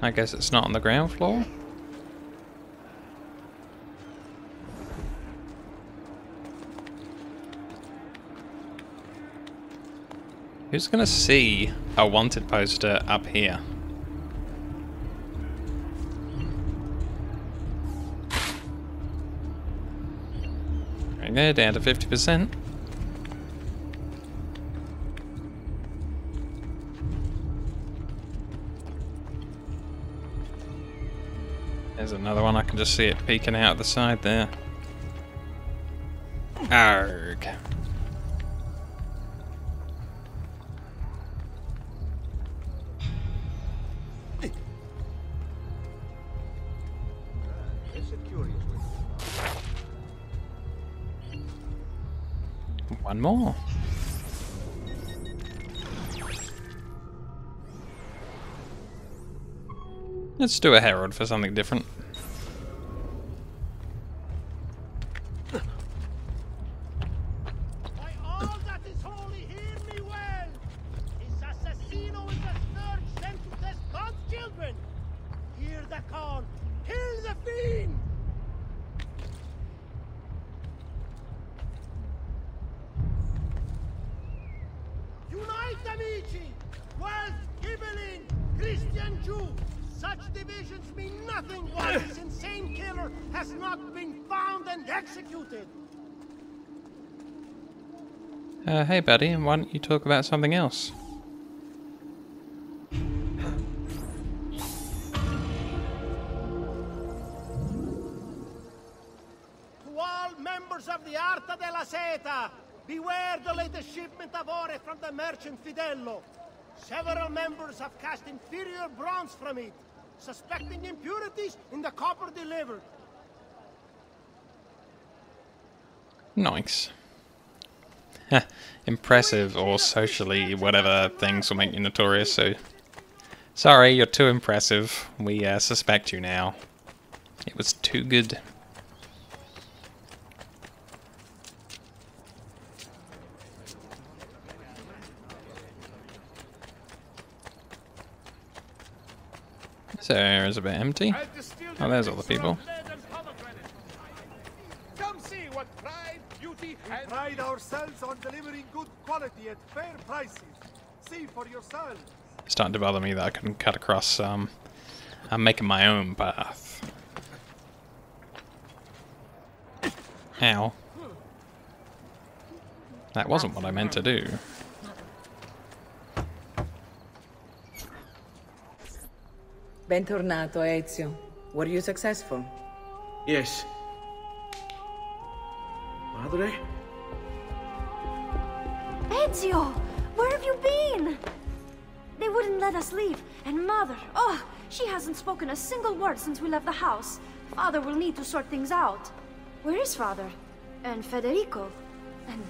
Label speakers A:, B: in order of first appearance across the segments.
A: I guess it's not on the ground floor. Who's gonna see a wanted poster up here? Right there, down to 50%. There's another one, I can just see it peeking out the side there. Arg. One more. Let's do a herald for something different.
B: While this insane killer has not been found and executed!
A: Uh, hey buddy, why don't you talk about something else?
B: To all members of the Arte della Seta, beware the latest shipment of ore from the merchant Fidello. Several members have cast inferior bronze from it, suspecting impurities in the copper delivered.
A: Nice. Impressive or socially whatever things will make you notorious, so... Sorry, you're too impressive. We uh, suspect you now. It was too good. This area is a bit empty. Oh, there's all the people.
C: Come see what pride, beauty, and
D: Pride ourselves on delivering good quality at fair prices. See for yourselves.
A: It's starting to bother me that I couldn't cut across. Um, I'm making my own path. Ow. That wasn't what I meant to do.
E: Bentornato, Ezio. Were you successful?
F: Yes. Madre?
G: Ezio! Where have you been? They wouldn't let us leave. And Mother, oh, she hasn't spoken a single word since we left the house. Father will need to sort things out. Where is Father? And Federico? And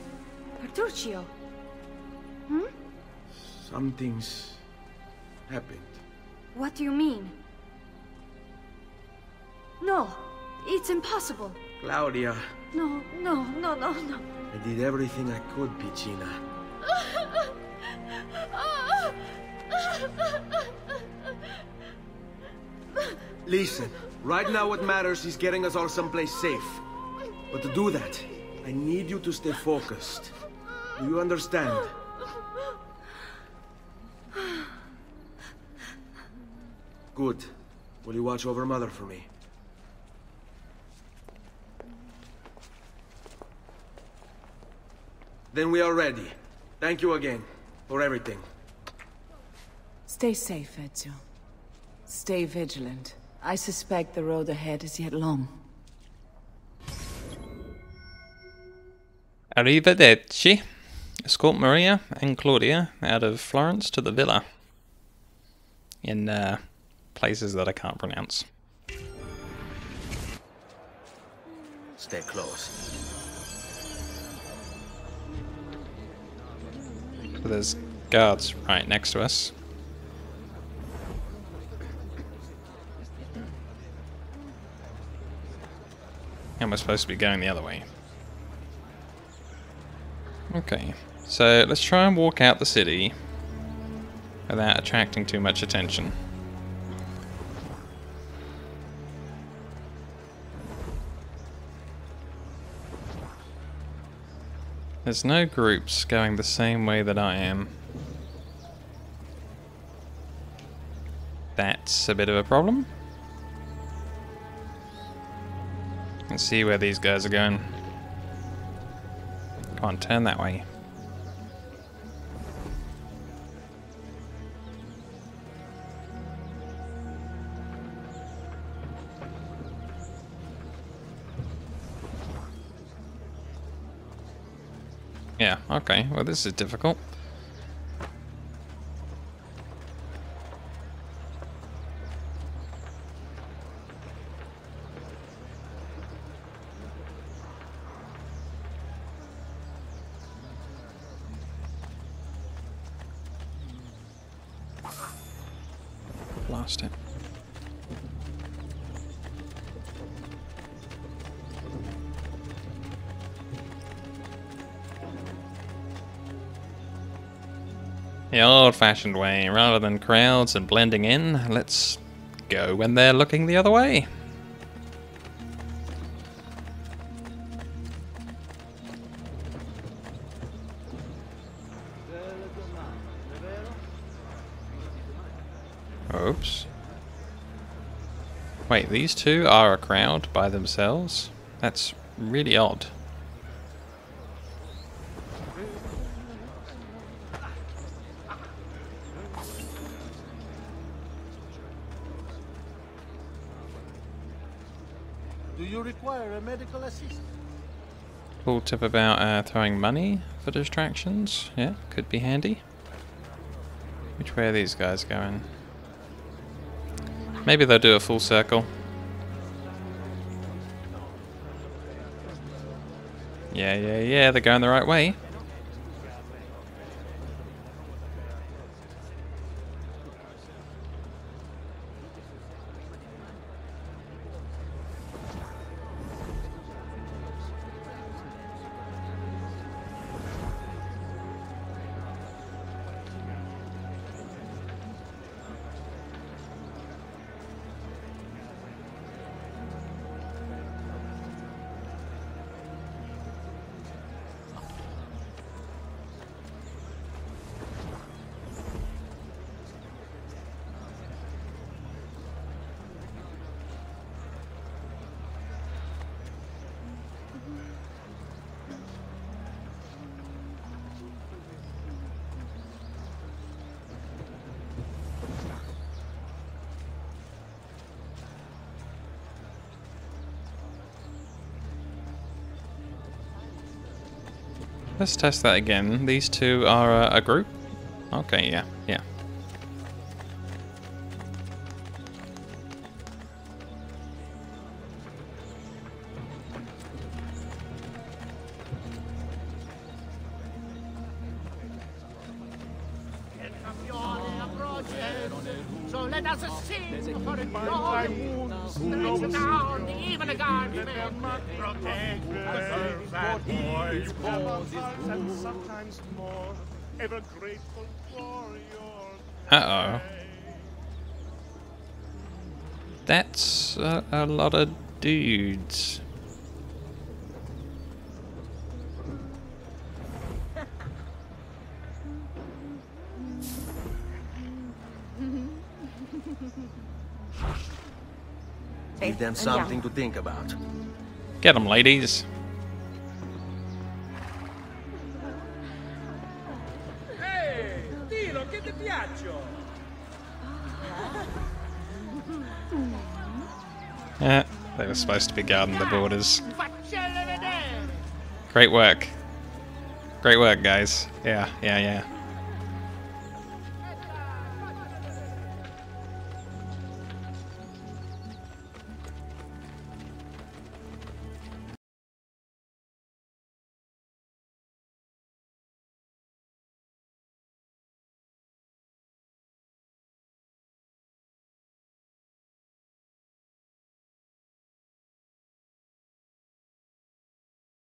G: Petruccio? Hmm?
F: Something's happened.
G: What do you mean? No, it's impossible.
F: Claudia,
G: No, no, no, no, no.
F: I did everything I could, Piccina. Listen, right now what matters is getting us all someplace safe. But to do that, I need you to stay focused. Do you understand? Good. Will you watch over Mother for me? Then we are ready. Thank you again for everything.
E: Stay safe, Ezio. Stay vigilant. I suspect the road ahead is yet long.
A: Arrivederci. Escort Maria and Claudia out of Florence to the villa. In uh, places that I can't pronounce.
F: Stay close.
A: So there's guards right next to us. And we're supposed to be going the other way. Okay, so let's try and walk out the city without attracting too much attention. There's no groups going the same way that I am. That's a bit of a problem. Let's see where these guys are going. Come on, turn that way. Yeah, okay. Well, this is difficult. Lost it. The old-fashioned way, rather than crowds and blending in, let's go when they're looking the other way. Oops. Wait, these two are a crowd by themselves? That's really odd.
B: Do you require a medical assist?
A: Cool tip about uh, throwing money for distractions. Yeah, could be handy. Which way are these guys going? Maybe they'll do a full circle. Yeah, yeah, yeah, they're going the right way. Let's test that again. These two are uh, a group? Okay, yeah, yeah.
B: So let us sing for the glory strikes down the evil guardsmen. Protect the and boys,
C: and sometimes more. Ever grateful for your
A: Uh-oh. That's a, a lot of dudes.
F: Give them something to think about.
A: Get them, ladies.
C: Ehi, dillo che ti piaccio!
A: Yeah, they were supposed to be guarding the borders. Great work. Great work, guys. Yeah, yeah, yeah.